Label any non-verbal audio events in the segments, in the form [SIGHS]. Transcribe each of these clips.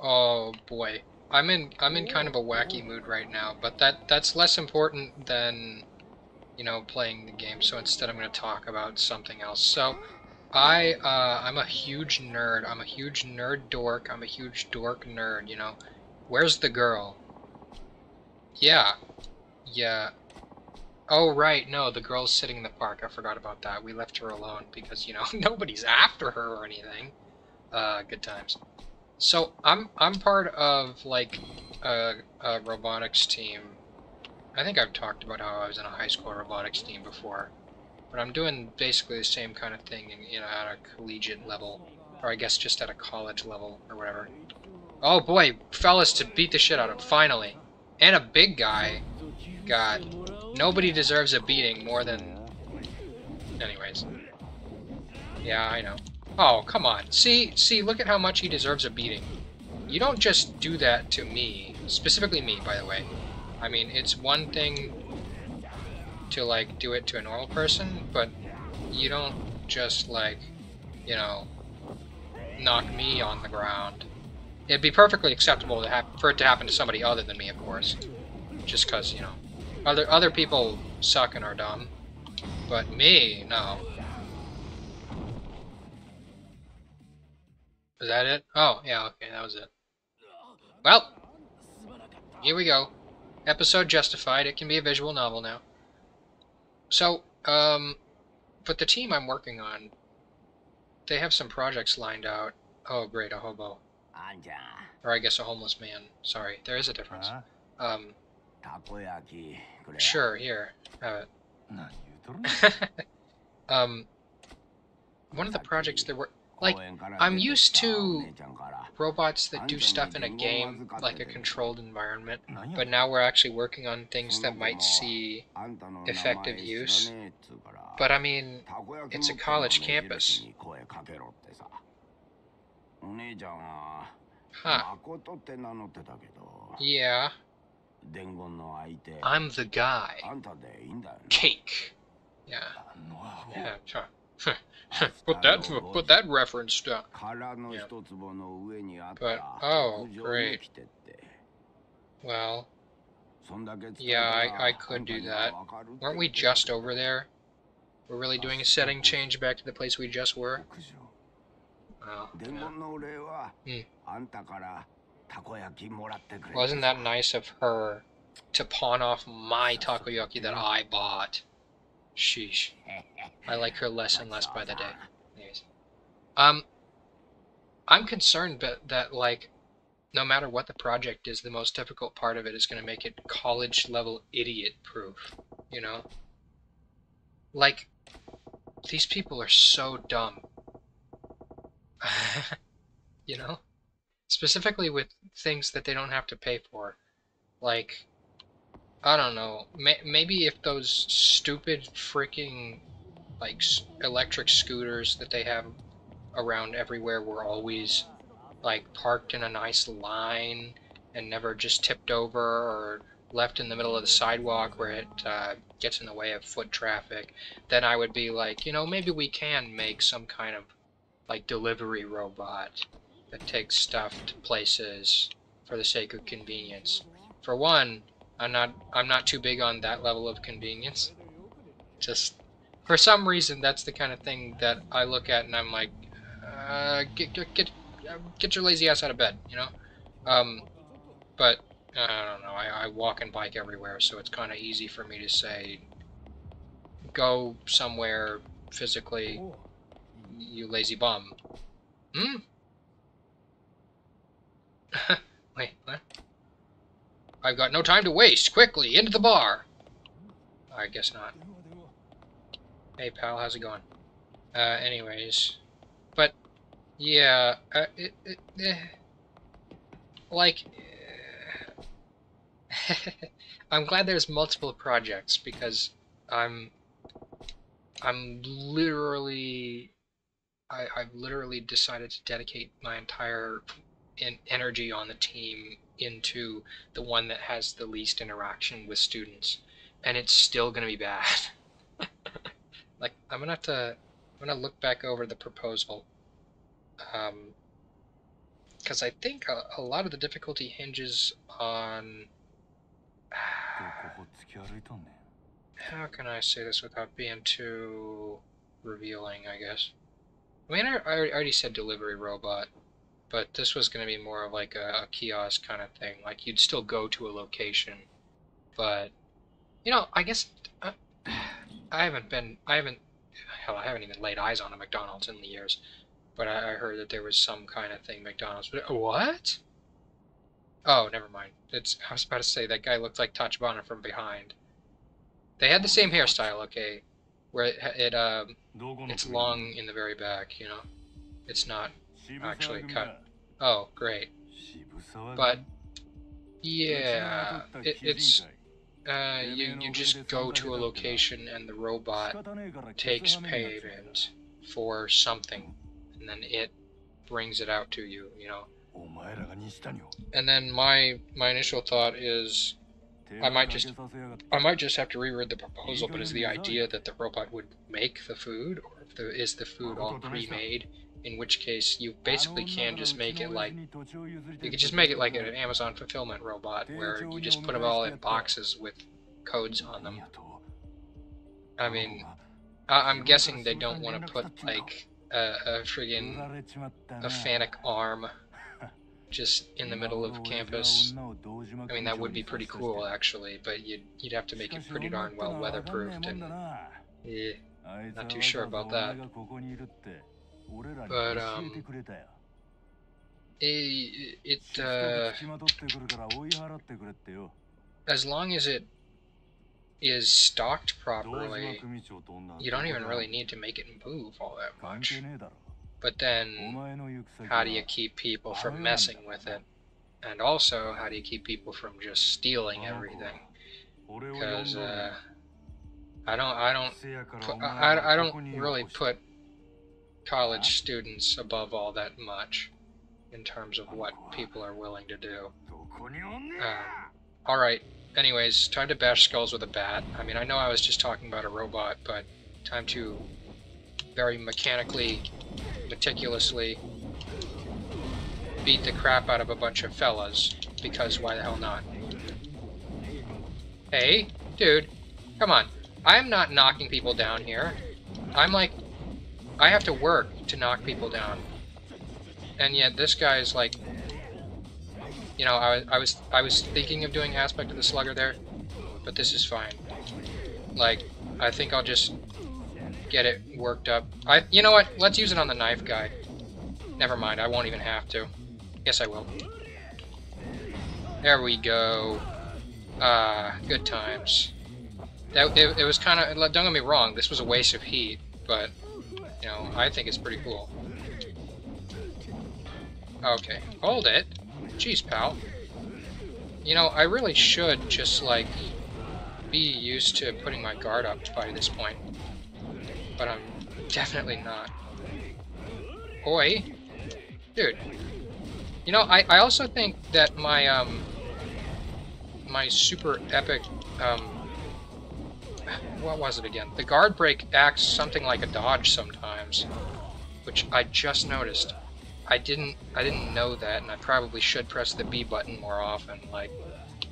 Oh boy. I'm in I'm in kind of a wacky mood right now, but that that's less important than you know playing the game. So instead I'm going to talk about something else. So I uh, I'm a huge nerd. I'm a huge nerd dork. I'm a huge dork nerd, you know. Where's the girl? Yeah. Yeah. Oh right, no, the girl's sitting in the park. I forgot about that. We left her alone because, you know, [LAUGHS] nobody's after her or anything. Uh good times. So I'm I'm part of like a, a robotics team. I think I've talked about how I was in a high school robotics team before, but I'm doing basically the same kind of thing, in, you know, at a collegiate level, or I guess just at a college level or whatever. Oh boy, fellas to beat the shit out of finally, and a big guy. God, nobody deserves a beating more than. Anyways. Yeah, I know. Oh, come on. See, see, look at how much he deserves a beating. You don't just do that to me. Specifically me, by the way. I mean, it's one thing to, like, do it to a normal person, but you don't just, like, you know, knock me on the ground. It'd be perfectly acceptable to for it to happen to somebody other than me, of course. Just because, you know, other other people suck and are dumb. But me, no. Was that it? Oh, yeah, okay, that was it. Well, here we go. Episode justified. It can be a visual novel now. So, um, but the team I'm working on, they have some projects lined out. Oh, great, a hobo. Or I guess a homeless man. Sorry, there is a difference. Um, sure, here, have it. [LAUGHS] um, one of the projects they were like, I'm used to robots that do stuff in a game, like a controlled environment, but now we're actually working on things that might see effective use. But I mean, it's a college campus. Huh. Yeah. I'm the guy. Cake. Yeah. Yeah, sure. [LAUGHS] put that put that reference down. Yeah. But oh, great. Well, yeah, I, I could do that. Weren't we just over there? We're really doing a setting change back to the place we just were? Well, yeah. hmm. Wasn't that nice of her to pawn off my takoyaki that I bought? Sheesh. I like her less and less by the day. Anyways. Um, I'm concerned that, that, like, no matter what the project is, the most difficult part of it is going to make it college-level idiot-proof, you know? Like, these people are so dumb. [LAUGHS] you know? Specifically with things that they don't have to pay for. Like, I don't know. maybe if those stupid freaking like electric scooters that they have around everywhere were always like parked in a nice line and never just tipped over or left in the middle of the sidewalk where it uh, gets in the way of foot traffic, then I would be like, you know, maybe we can make some kind of like delivery robot that takes stuff to places for the sake of convenience. For one, I'm not I'm not too big on that level of convenience. Just for some reason, that's the kind of thing that I look at and I'm like, uh, get get get get your lazy ass out of bed, you know. Um, but I don't know. I, I walk and bike everywhere, so it's kind of easy for me to say, go somewhere physically, you lazy bum. Hmm. [LAUGHS] Wait, what? I've got no time to waste. Quickly, into the bar. I guess not. Hey, pal, how's it going? Uh, anyways. But, yeah, uh, it, it, eh, like, eh, [LAUGHS] I'm glad there's multiple projects because I'm, I'm literally, I, I've literally decided to dedicate my entire in energy on the team into the one that has the least interaction with students, and it's still going to be bad. [LAUGHS] like I'm gonna have to, I'm gonna look back over the proposal, um, because I think a, a lot of the difficulty hinges on. How can I say this without being too revealing? I guess. I mean, I, I already said delivery robot but this was going to be more of like a, a kiosk kind of thing. Like you'd still go to a location, but you know, I guess uh, I, [SIGHS] I haven't been, I haven't, hell, I haven't even laid eyes on a McDonald's in the years. But I, I heard that there was some kind of thing McDonald's. But, uh, what? Oh, never mind. It's I was about to say that guy looked like Tachibana from behind. They had the same hairstyle, okay, where it, it um, it's long in the very back, you know. It's not actually cut. Oh, great. But yeah, it, it's uh, you you just go to a location and the robot takes payment for something, and then it brings it out to you. You know. And then my my initial thought is I might just I might just have to reread the proposal, but is the idea that the robot would make the food, or the, is the food all pre-made? In which case, you basically can just make it like you could just make it like an Amazon fulfillment robot, where you just put them all in boxes with codes on them. I mean, I, I'm guessing they don't want to put like a, a friggin' a Fanuc arm just in the middle of campus. I mean, that would be pretty cool, actually, but you'd you'd have to make it pretty darn well weatherproofed, and yeah, not too sure about that. But, um, it, it uh, as long as it is stocked properly, you don't even really need to make it move all that much. But then, how do you keep people from messing with it? And also, how do you keep people from just stealing everything? Because uh, I don't, I don't, put, I, I- I don't really put college students above all that much in terms of what people are willing to do. Um, all right. Anyways, time to bash skulls with a bat. I mean, I know I was just talking about a robot, but time to very mechanically, meticulously beat the crap out of a bunch of fellas. Because why the hell not? Hey, dude, come on. I'm not knocking people down here. I'm like, I have to work to knock people down. And yet this guy is like, you know, I was, I was, I was thinking of doing aspect of the slugger there, but this is fine. Like, I think I'll just get it worked up. I, you know what? Let's use it on the knife guy. Never mind. I won't even have to. Yes, I will. There we go. Ah, good times. That it, it was kind of. Don't get me wrong. This was a waste of heat, but you know, I think it's pretty cool. Okay, hold it. Jeez, pal. You know, I really should just, like, be used to putting my guard up by this point. But I'm definitely not. Oi. Dude. You know, I, I also think that my, um, my super epic, um, what was it again? The guard break acts something like a dodge sometimes, which I just noticed. I didn't I didn't know that, and I probably should press the B button more often. Like,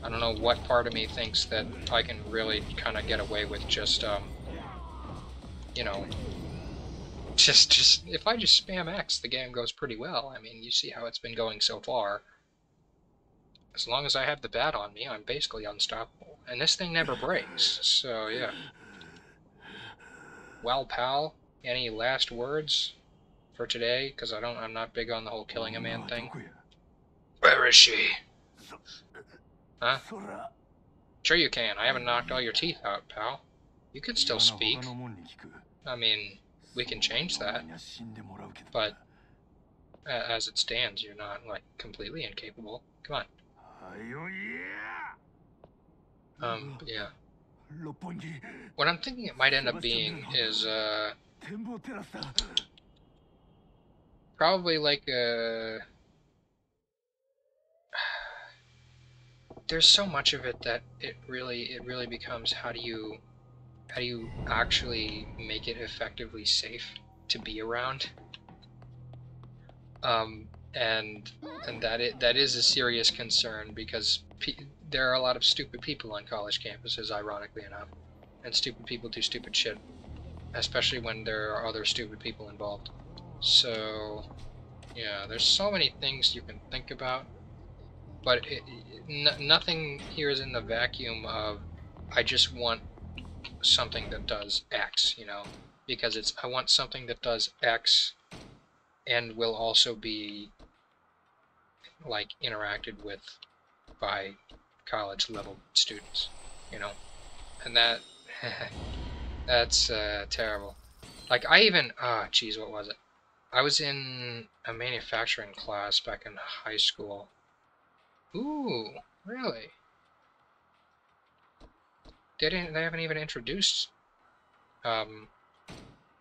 I don't know what part of me thinks that I can really kind of get away with just um, you know, [LAUGHS] just just if I just spam X, the game goes pretty well. I mean, you see how it's been going so far. As long as I have the bat on me, I'm basically unstoppable, and this thing never breaks. So yeah. Well, pal, any last words? for today because I don't I'm not big on the whole killing a man thing. Where is she? Huh? Sure you can. I haven't knocked all your teeth out, pal. You can still speak. I mean, we can change that, but uh, as it stands, you're not like completely incapable. Come on. Um, yeah. What I'm thinking it might end up being is uh probably like a there's so much of it that it really it really becomes how do you how do you actually make it effectively safe to be around? Um and and that it, that is a serious concern because there are a lot of stupid people on college campuses, ironically enough, and stupid people do stupid shit, especially when there are other stupid people involved. So, yeah, there's so many things you can think about, but it, nothing here is in the vacuum of I just want something that does X, you know, because it's I want something that does X and will also be like interacted with by college level students, you know, and that [LAUGHS] that's uh, terrible. Like I even ah, oh, geez, what was it? I was in a manufacturing class back in high school. Ooh, really? They didn't. They haven't even introduced. Um,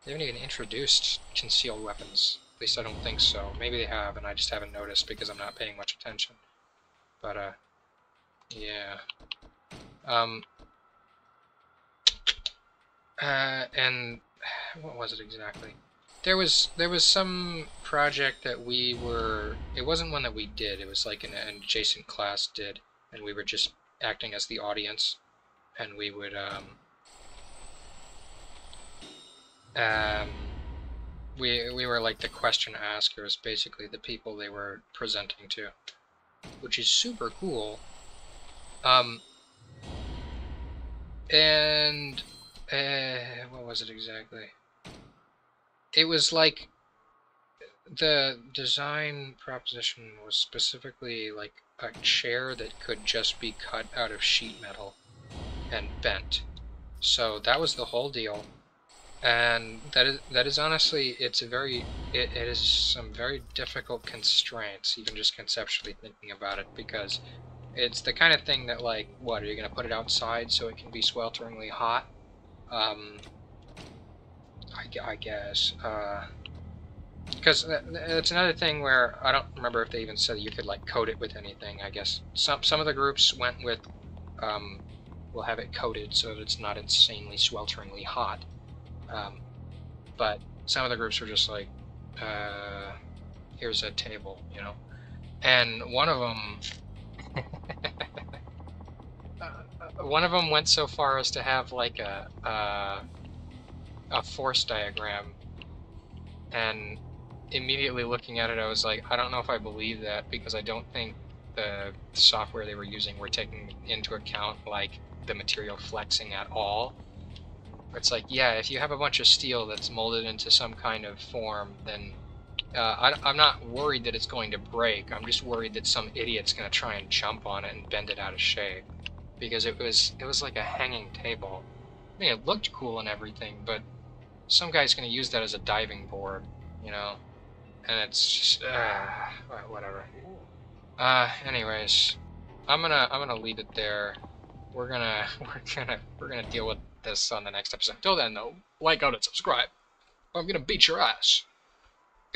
they haven't even introduced concealed weapons. At least I don't think so. Maybe they have, and I just haven't noticed because I'm not paying much attention. But, uh, yeah. Um, [TSK] uh, and [SIGHS] what was it exactly? There was there was some project that we were. It wasn't one that we did. It was like an, an adjacent class did, and we were just acting as the audience, and we would um, um we we were like the question askers, basically the people they were presenting to, which is super cool. Um, and uh, what was it exactly? It was like the design proposition was specifically like a chair that could just be cut out of sheet metal and bent. So that was the whole deal and that is that is honestly it's a very it, it is some very difficult constraints even just conceptually thinking about it because it's the kind of thing that like what are you gonna put it outside so it can be swelteringly hot? Um I, I guess because uh, it's another thing where I don't remember if they even said you could like coat it with anything. I guess some some of the groups went with um, will have it coated so that it's not insanely swelteringly hot. Um, but some of the groups were just like, uh, here's a table, you know. And one of them, [LAUGHS] one of them went so far as to have like a a force diagram, and immediately looking at it, I was like, I don't know if I believe that because I don't think the software they were using were taking into account like the material flexing at all. It's like, yeah, if you have a bunch of steel that's molded into some kind of form, then uh, I, am not worried that it's going to break. I'm just worried that some idiot's going to try and jump on it and bend it out of shape. Because it was it was like a hanging table. I mean, it looked cool and everything, but some guy's going to use that as a diving board, you know? And it's just, uh, whatever. Uh, anyways, I'm gonna I'm gonna leave it there. We're gonna [LAUGHS] we're gonna we're gonna deal with this on the next episode. Until then, though, like, out, and subscribe. I'm gonna beat your ass.